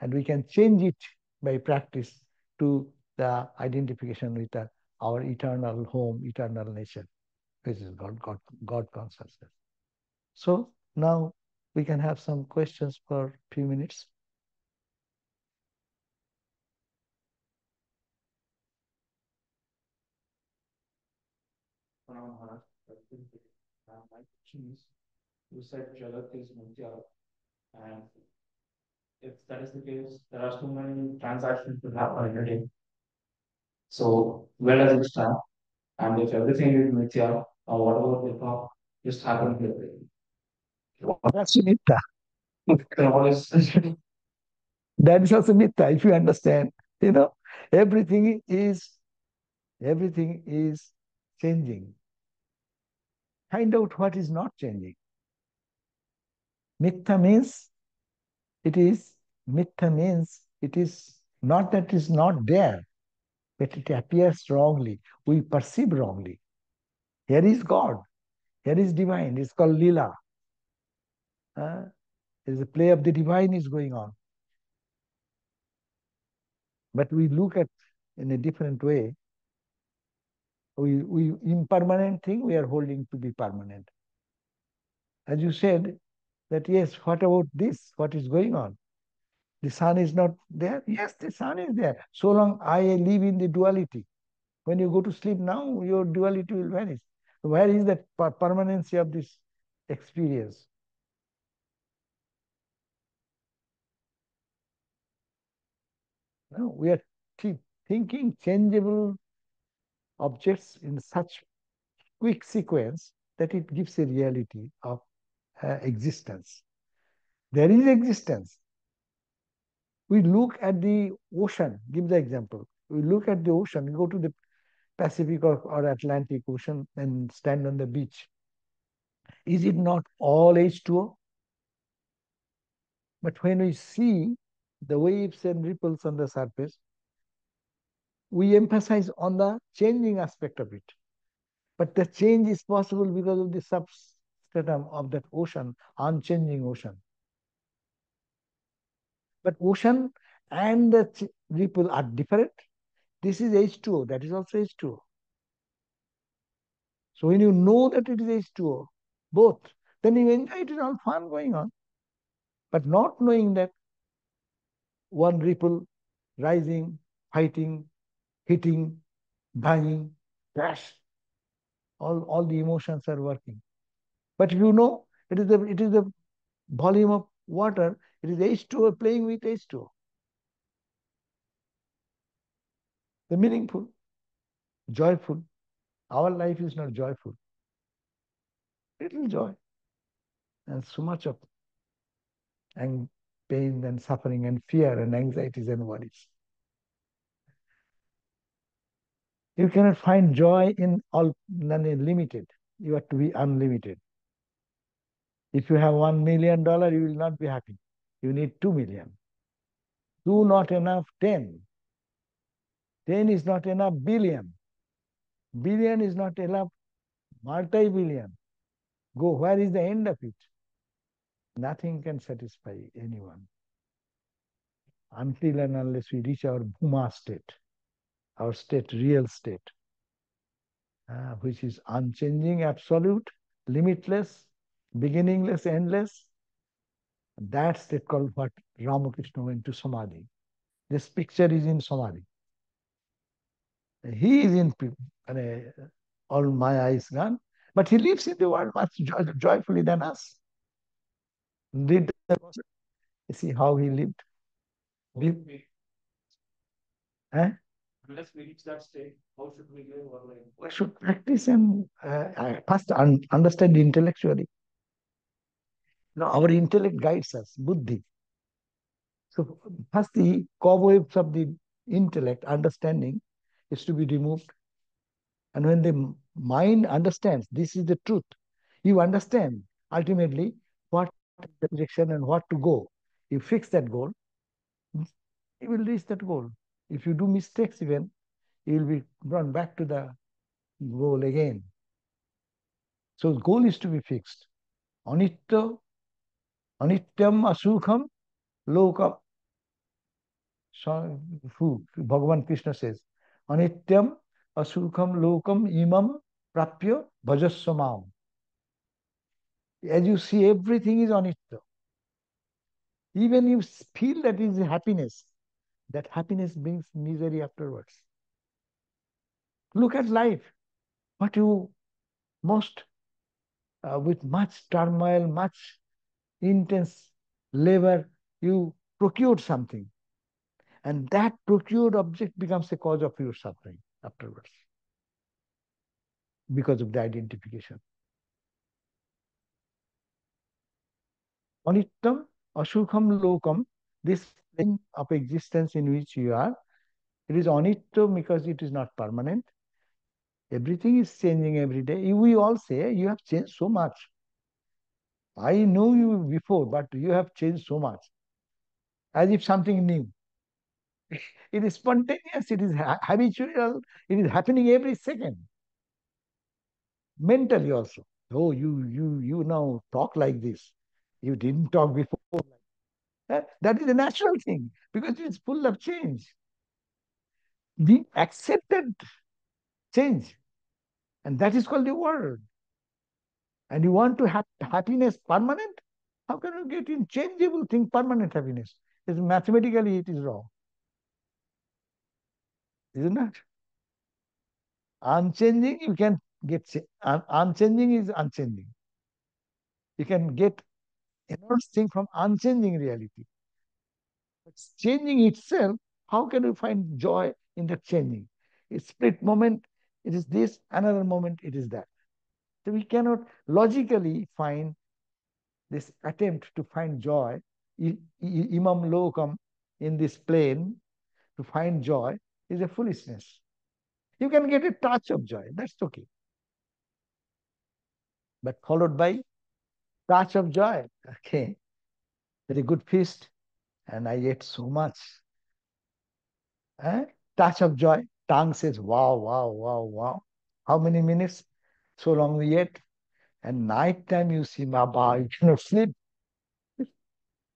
and we can change it by practice to the identification with our, eternal home, eternal nature, which is God, God, God consciousness. So now we can have some questions for a few minutes. Uh, uh, my question is, you said Jagat is Mithya, and if that is the case, there are so many transactions to happen in a day. So where does it stand? And if everything is Mithya, or whatever they thought just happened here. That's Mithya. that is also Mithya, if you understand. You know, everything is everything is changing. Find out what is not changing. Mithya means it is, mithya means it is not that is not there, but it appears wrongly. We perceive wrongly. Here is God. Here is divine. It's called Lila. Uh, there's a play of the divine is going on. But we look at in a different way. We, we impermanent thing we are holding to be permanent. As you said, that yes, what about this? What is going on? The sun is not there? Yes, the sun is there. So long I live in the duality. When you go to sleep now, your duality will vanish. Where is that permanency of this experience? We are thinking changeable objects in such quick sequence that it gives a reality of uh, existence. There is existence. We look at the ocean, give the example. We look at the ocean, we go to the Pacific or, or Atlantic Ocean and stand on the beach. Is it not all H2O? But when we see the waves and ripples on the surface, we emphasize on the changing aspect of it. But the change is possible because of the substratum of that ocean, unchanging ocean. But ocean and the ripple are different. This is H2O, that is also H2O. So when you know that it is H2O, both, then you enjoy it is all fun going on. But not knowing that one ripple rising, fighting, hitting, banging, crash, all, all the emotions are working. But if you know it is the it is the volume of water, it is H2O playing with H2O. The meaningful, joyful. Our life is not joyful. Little joy. And so much of and pain and suffering and fear and anxieties and worries. You cannot find joy in all limited. You have to be unlimited. If you have one million dollar, you will not be happy. You need two million. Two not enough, ten. Ten is not enough, billion. Billion is not enough, multi-billion. Go, where is the end of it? Nothing can satisfy anyone until and unless we reach our Bhuma state, our state, real state, uh, which is unchanging, absolute, limitless, beginningless, endless. That state called what Ramakrishna went to Samadhi. This picture is in Samadhi. He is in uh, all my eyes gone, but he lives in the world much joy, joyfully than us. Did you see how he lived? Live, eh? Unless we reach that state, how should we live our life? We should practice and uh, first un understand intellectually. Now, our intellect guides us, buddhi. So, first, the cobwebs of the intellect, understanding, is to be removed. And when the mind understands this is the truth, you understand ultimately the direction and what to go. You fix that goal, you will reach that goal. If you do mistakes even, you will be run back to the goal again. So goal is to be fixed. Anitya, anityam asukham lokam. So, Bhagavan Krishna says, anityam asukham lokam imam prapya bhajassamam. As you see, everything is anitya. Even you feel that is happiness, that happiness brings misery afterwards. Look at life. What you most, uh, with much turmoil, much intense labor, you procured something. And that procured object becomes the cause of your suffering afterwards because of the identification. Anittam Asukham Lokam, this thing of existence in which you are, it is anitya because it is not permanent. Everything is changing every day. We all say, you have changed so much. I know you before, but you have changed so much. As if something new. It is spontaneous, it is habitual, it is happening every second. Mentally also. Oh, you you you now talk like this. You didn't talk before. That, that is a natural thing because it's full of change. We accepted change. And that is called the world. And you want to have happiness permanent? How can you get in changeable thing permanent happiness? It's mathematically it is wrong. Isn't it? Unchanging, you can get unchanging is unchanging. You can get thing from unchanging reality. But changing itself, how can you find joy in the changing? A split moment, it is this, another moment, it is that. So we cannot logically find this attempt to find joy, imam lokam, in this plane, to find joy, is a foolishness. You can get a touch of joy, that's okay. But followed by touch of joy. Okay. Very good feast. And I ate so much. Eh? Touch of joy. Tongue says, wow, wow, wow, wow. How many minutes? So long we ate. And night time you see, Baba, you cannot sleep.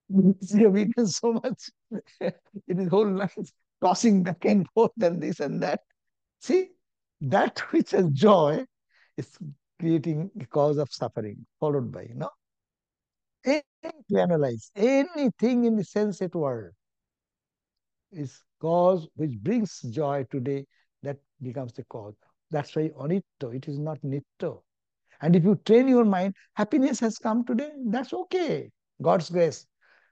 you have eaten so much. it is whole night tossing back and forth and this and that. See, that which has joy is creating a cause of suffering, followed by, you know anything to analyze, anything in the sensate world is cause which brings joy today, that becomes the cause. That's why anitya, it is not nitya. And if you train your mind, happiness has come today, that's okay. God's grace.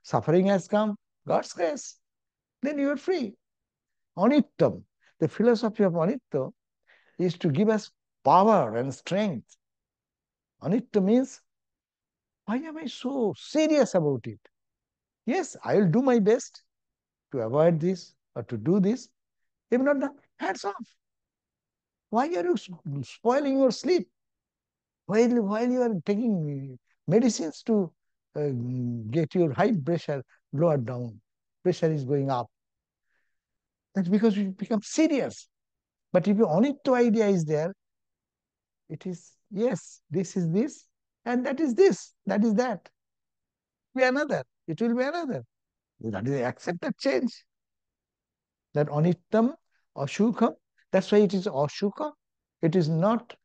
Suffering has come, God's grace. Then you are free. Anittam. The philosophy of Anittam is to give us power and strength. Anitya means, why am I so serious about it? Yes, I will do my best to avoid this or to do this. If not done, hands off. Why are you spoiling your sleep? While, while you are taking medicines to uh, get your high pressure lowered down, pressure is going up. That's because you become serious. But if your only two idea is there, it is, yes, this is this, and that is this, that is that. Be another, it will be another. That is accept that change. That anittam, ashukham, that's why it is ashukha. It is not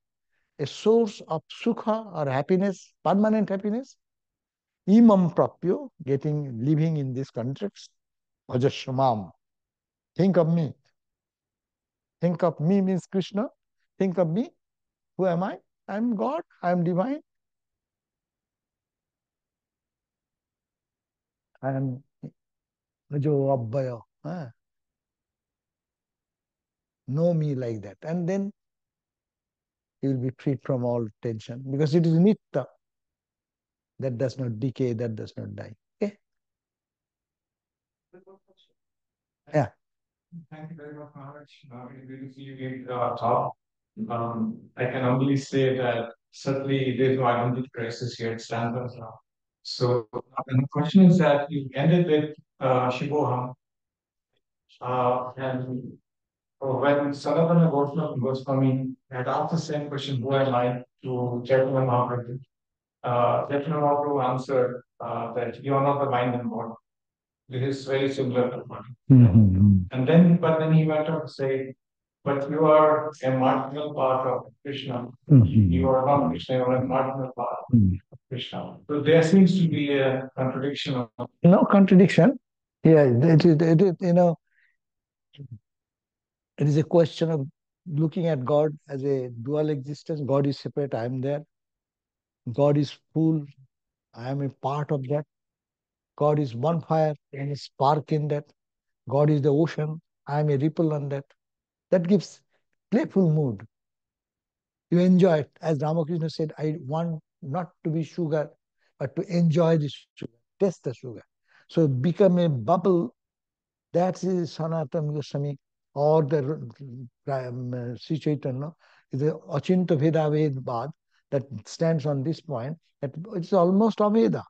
a source of sukha or happiness, permanent happiness. Imam prapyo, getting living in this context. Ajashamam. Think of me. Think of me means Krishna. Think of me. Who am I? I am God. I am divine. Jo Abhaya. Huh? Know me like that. And then you will be freed from all tension because it is Nitta that does not decay, that does not die. Okay? Yeah. Thank you very much, Maharaj. Uh, you give uh, talk. Um, I can only say that certainly there's no identity crisis here at Stanford now. So and the question is that you ended with uh, Shivoham, uh, and when Sanatana Goswami, Goswami had asked the same question, who am I, to Chaitanya Mahaprabhu, uh, Chaitanya Mahaprabhu answered uh, that you are not the mind and body. This is very similar to body. Mm-hmm. And then, but then he went on to say, but you are a marginal part of Krishna. Mm-hmm. You are not Krishna, you are a marginal part mm-hmm. Krishna. So there seems to be a contradiction. Of- no contradiction. Yeah, you know, it is a question of looking at God as a dual existence. God is separate, I am there. God is full, I am a part of that. God is one fire and a spark in that. God is the ocean, I am a ripple on that. That gives playful mood. You enjoy it. As Ramakrishna said, I want not to be sugar, but to enjoy the sugar, taste the sugar. So become a bubble. That is Sanatana Goswami or the um, Sri Chaitanya the Achintya Bheda Abheda that stands on this point that it's almost a Veda,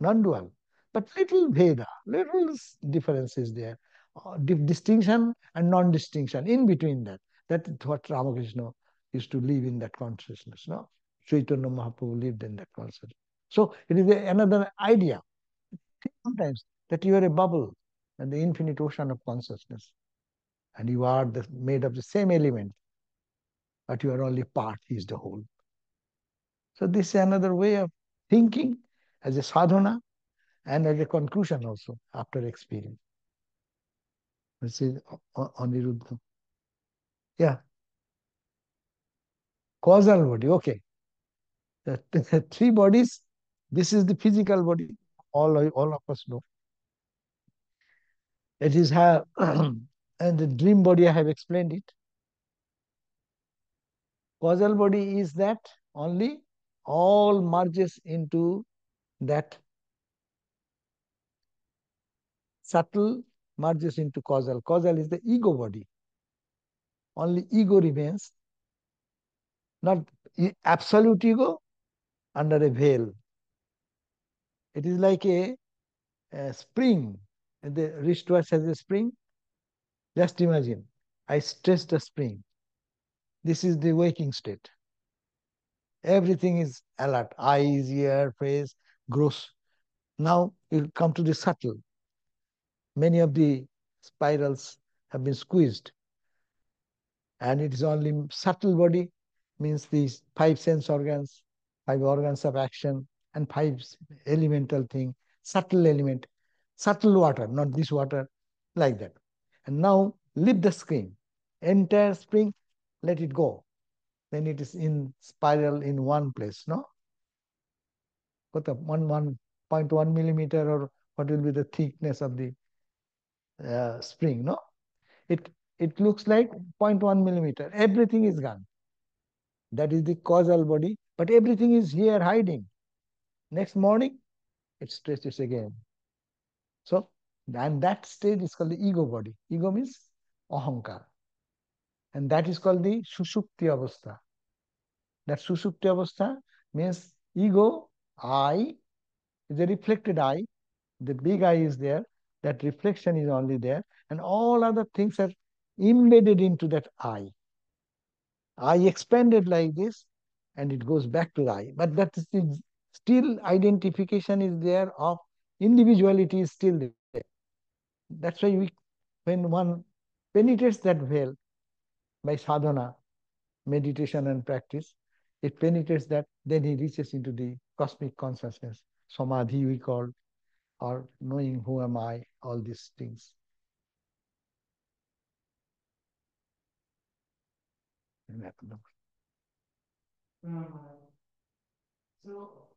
non-dual. But little Veda, little difference is there. Uh, distinction and non-distinction in between that. That is what Ramakrishna is to live in that consciousness. No? Chaitanya Mahaprabhu lived in that consciousness. So it is another idea. Sometimes that you are a bubble and the infinite ocean of consciousness and you are the, made of the same element, but you are only part, he is the whole. So this is another way of thinking as a sadhana and as a conclusion also after experience. This is Aniruddha. Yeah. Causal body, okay. The, three bodies, this is the physical body, all, all of us know. It is have and the dream body, I have explained it. Causal body is that only all merges into that subtle merges into causal. Causal is the ego body. Only ego remains, not absolute ego under a veil. It is like a, a spring. The wristwatch has a spring. Just imagine, I stress the spring. This is the waking state. Everything is alert. Eyes, ear, face, gross. Now you come to the subtle. Many of the spirals have been squeezed. And it is only subtle body, means these five sense organs, five organs of action, and five elemental thing, subtle element, subtle water, not this water, like that. And now lift the screen. Entire spring, let it go. then it is in spiral in one place, no? What the one one point one millimeter or what will be the thickness of the uh, spring, no? It it looks like 0.1 millimeter. Everything is gone. That is the causal body, but everything is here hiding. Next morning, it stretches again. So, and that stage is called the ego body. Ego means ahankar. And that is called the sushupti avastha. That sushupti avastha means ego, I, is a reflected I. The big I is there. That reflection is only there. And all other things are embedded into that I. I expanded like this and it goes back to the I. But that is still identification is there of individuality is still there. That's why we, when one penetrates that veil by sadhana, meditation and practice, it penetrates that, then he reaches into the cosmic consciousness, samadhi we call, or knowing who am I, all these things. So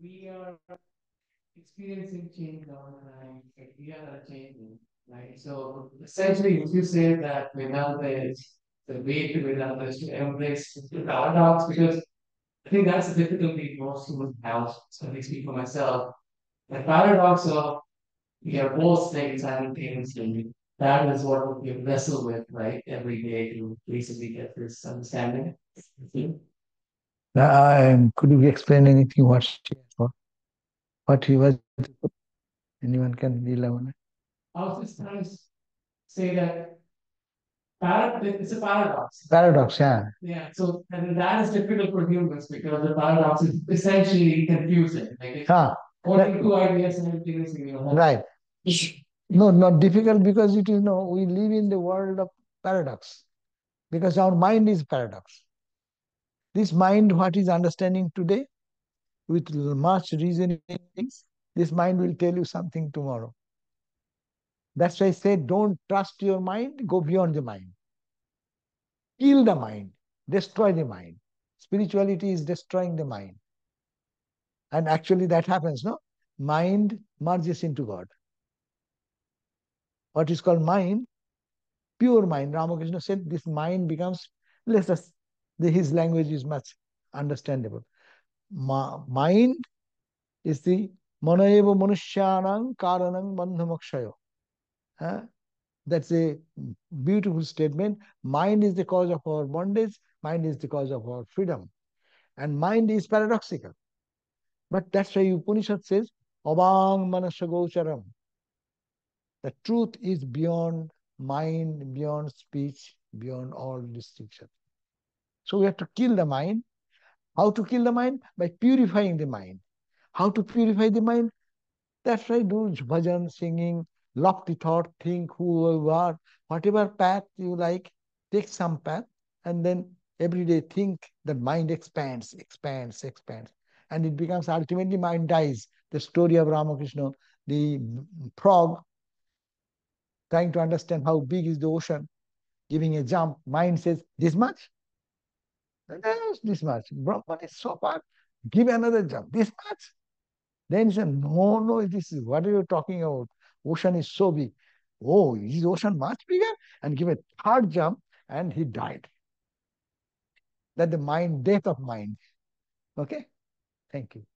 we are experiencing change all the time. Like we are changing, right? So essentially, if you say that Vedanta is the way to Vedanta is to embrace the paradox, because I think that's the difficulty most humans have, so at least for myself. The paradox of we are both saying simultaneously. That is what we wrestle with, right, every day to basically get this understanding. Um, could you explain anything what she what, what he was? Anyone can elaborate? I was just trying to say that parad- it's a paradox. Paradox, yeah. Yeah, so and that is difficult for humans because the paradox is essentially confusing. Like it's Ah, holding two ideas simultaneously. You know? right. No, not difficult because it is no, we live in the world of paradox. Because our mind is paradox. This mind, what is understanding today, with much reasoning, this mind will tell you something tomorrow. That's why I say don't trust your mind, go beyond the mind. Kill the mind, destroy the mind. Spirituality is destroying the mind. And actually that happens, no? Mind merges into God. What is called mind, pure mind. Ramakrishna said this mind becomes, let's just, his language is much understandable. Ma, mind is the manaeva manushyanang karanang bandhamakshayo. That's a beautiful statement. Mind is the cause of our bondage. Mind is the cause of our freedom. And mind is paradoxical. But that's why Upanishad says, Abang manasya gocharam. The truth is beyond mind, beyond speech, beyond all distinction. So we have to kill the mind. How to kill the mind? By purifying the mind. How to purify the mind? That's why do bhajan, singing, lofty thought, think who you are, whatever path you like, take some path and then every day think that mind expands, expands, expands. And it becomes ultimately mind dies. The story of Ramakrishna, the frog trying to understand how big is the ocean, giving a jump, mind says, this much? Yes, this much. Brahman is so far, give another jump, this much? Then he said, no, no, this is, what are you talking about? Ocean is so big. Oh, is ocean much bigger? And give a third jump and he died. That the mind, death of mind. Okay? Thank you.